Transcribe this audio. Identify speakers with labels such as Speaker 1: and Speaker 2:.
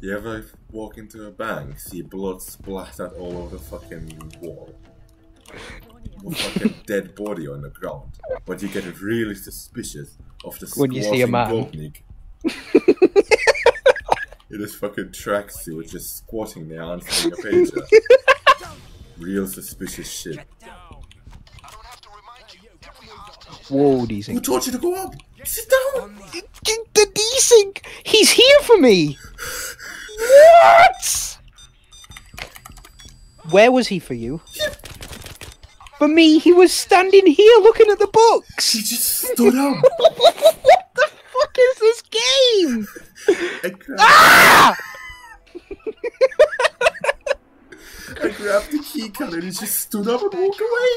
Speaker 1: You ever walk into a bank, see blood splattered all over the fucking wall? A fucking dead body on the ground. But you get really suspicious of the
Speaker 2: When you see a
Speaker 1: squatting
Speaker 2: man.
Speaker 1: Gopnik. In his fucking tracksuit, just squatting there answering a pager. Real suspicious shit.
Speaker 2: Whoa,
Speaker 1: Who
Speaker 2: desync.
Speaker 1: told you to go up? Sit down!
Speaker 2: The, the desync! He's here for me! What? Where was he for you? For me, he was standing here looking at the books!
Speaker 1: He just stood up
Speaker 2: what the fuck is this game?
Speaker 1: and grabbed,
Speaker 2: Ah!
Speaker 1: and grabbed the key card and he just stood up and walked away.